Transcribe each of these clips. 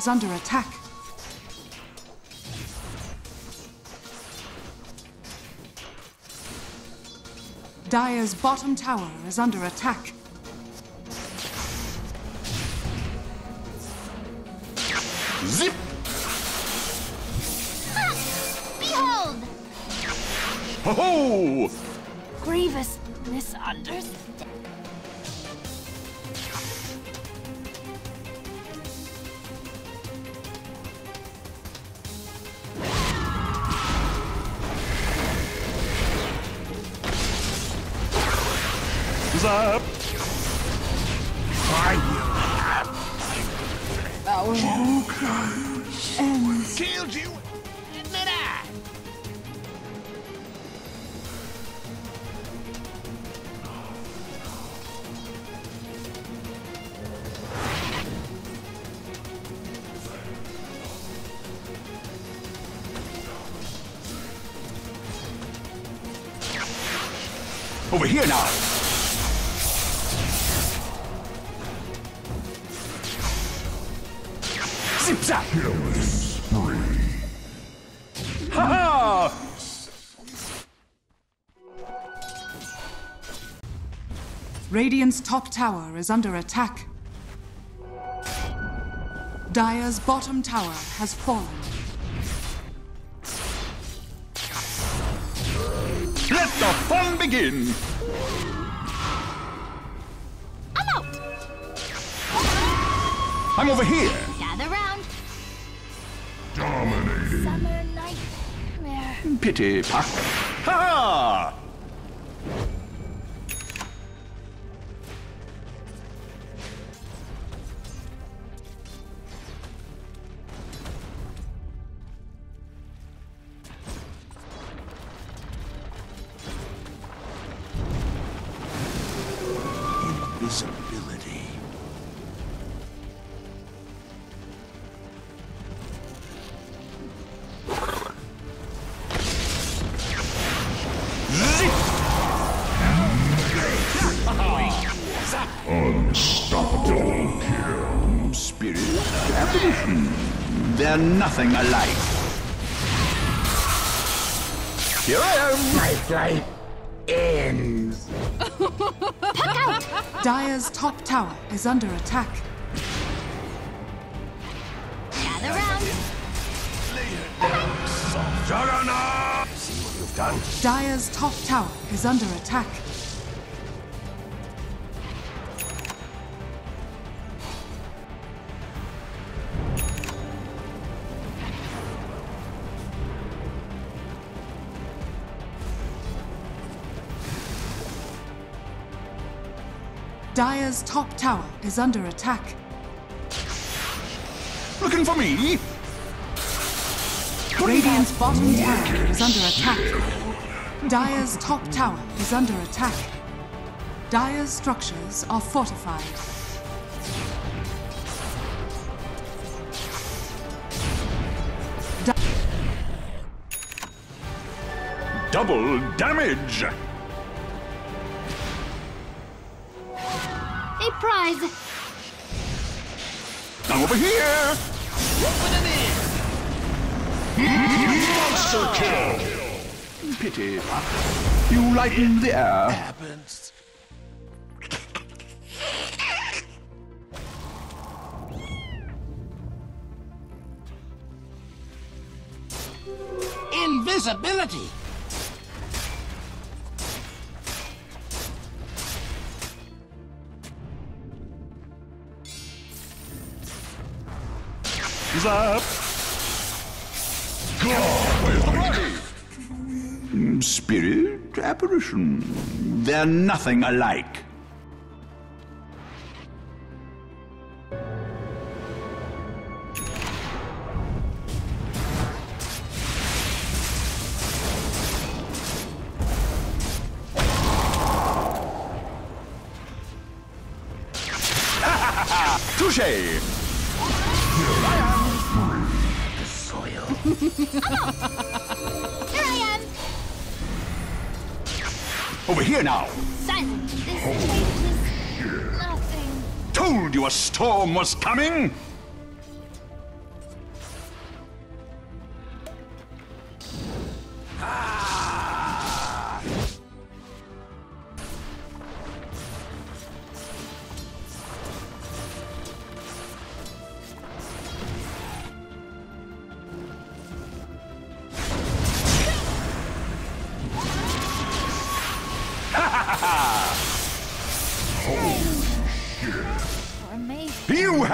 is under attack. Dire's bottom tower is under attack. Zip! Behold! Ho ho! Grievous misunderstanding. Zap! Killed you, and then I. Over here now! Zip zap! Ha ha! Radiant's top tower is under attack. Dire's bottom tower has fallen. Let the fun begin! I'm out! I'm over here! Summer nightmare. Pity Puck. Ha! Invisibility. Nothing alike. Here I am! My flight ends. Dire's top tower is under attack. Gather round. Juggernaut! See what you've done? Dire's top tower is under attack. Dire's top tower is under attack. Looking for me? Radiant's bottom tower is under attack. Dire's top tower is under attack. Dire's structures are fortified. Double damage! Prize. I'm over here! Monster kill! Pity You lighten the air. Happens. Invisibility! Zap! Where's the party? Spirit apparition. They're nothing alike. Touche! Here I am. Over here now! Silent. This changes nothing. Told you a storm was coming!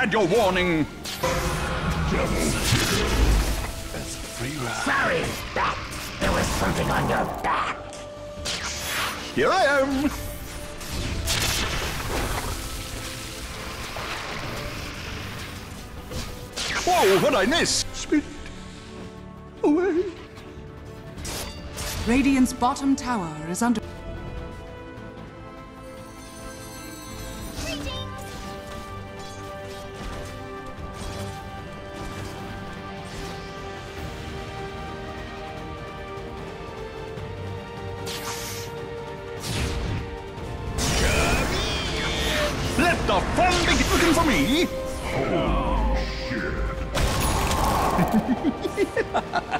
Had your warning. Sorry, back. There was something on your back. Here I am. Whoa, what'd I miss? Spit away. Radiant's bottom tower is under. Looking for me? Oh, yeah.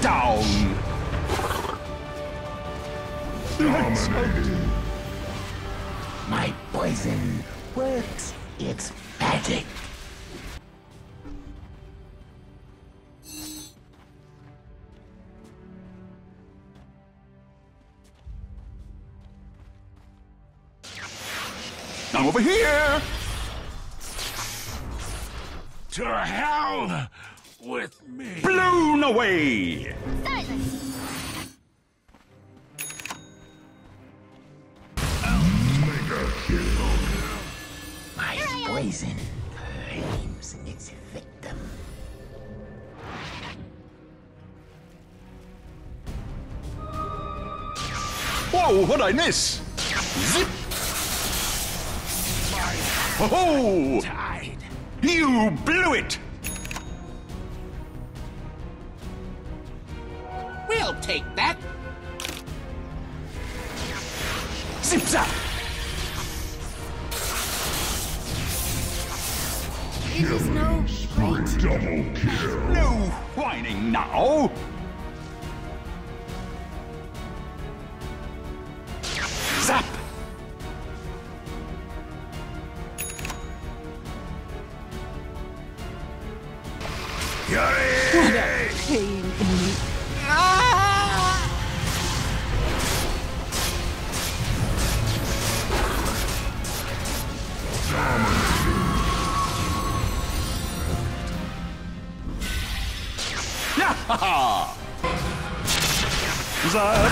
down. My poison works. It's magic. Now over here. To hell with me. Blown away. Silence. My poison claims its victim. Whoa, what'd I miss? Zip. Oh, Tide. you blew it. We'll take that. Zip zap. It is no right. Double kill. No whining now. Zap.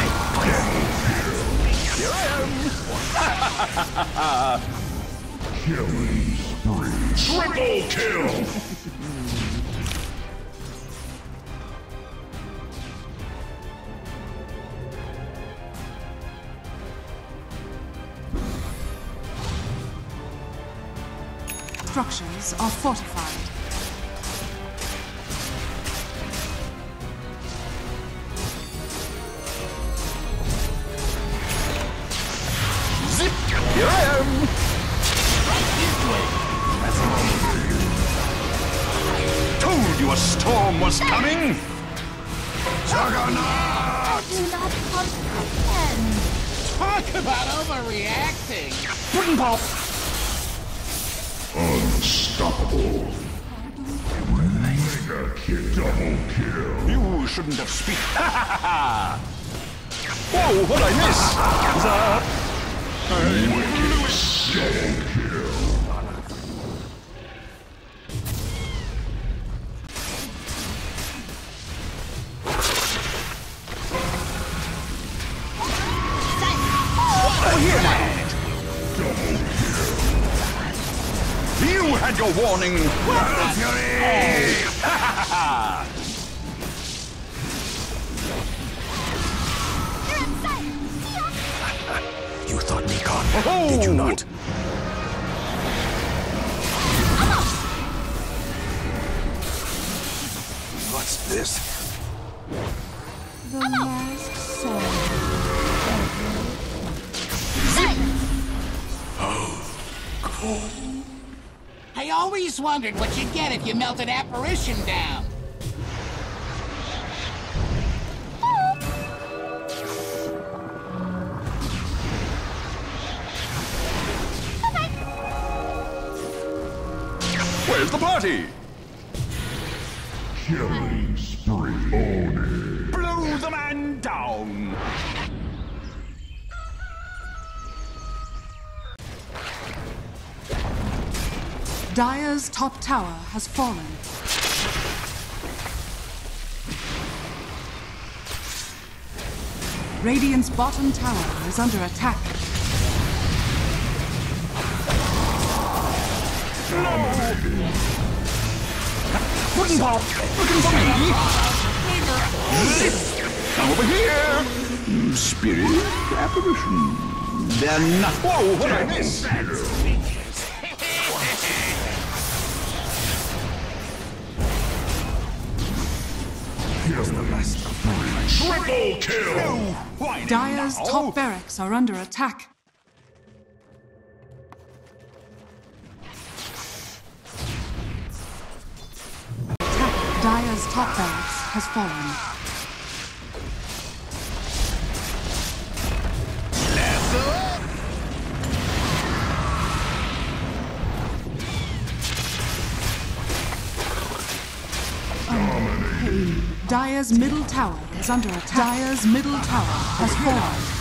Here I am. Killing spree. Triple kill. Structures are fortified. Talk about overreacting. Pudding pop. Unstoppable. Mega kill. Double kill. You shouldn't have speak. Whoa, what'd I miss? Zap. Double kill. You had your warning. You're inside. You thought me gone, Oh. did you not? What's this? Always wondered what you'd get if you melted apparition down. Where's the party? Killing spree. Dire's top tower has fallen. Radiant's bottom tower is under attack. Wooden pop! Looking for me! Come over here! Hmm, spirit apparition. They're not. Whoa, what I miss? Triple kill. Dire's top barracks are under attack. Attack. Dire's top barracks has fallen. Dire's middle tower is under attack. Dire's middle tower has fallen.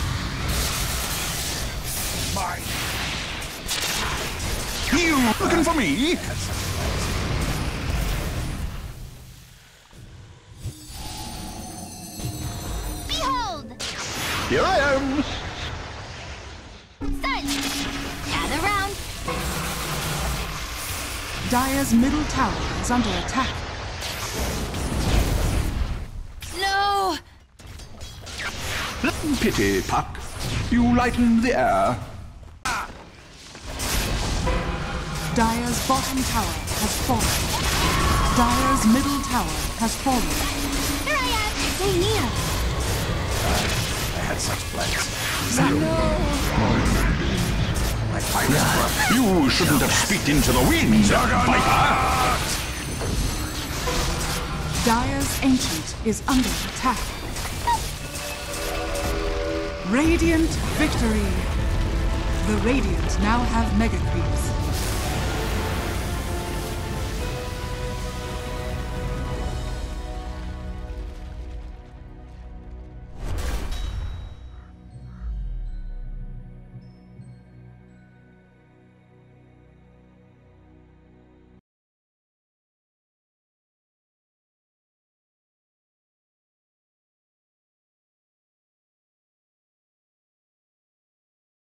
You looking for me? Behold! Here I am. Silence! Gather round! Dire's middle tower is under attack. Pity, Puck. You lighten the air. Dire's bottom tower has fallen. Dire's middle tower has fallen. Here I am! Stay near! I had such plans. You shouldn't have speaked into the wind, Viper. Dire's ancient is under attack. Radiant victory! The Radiant now have Mega Creeps.